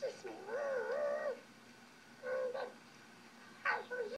just.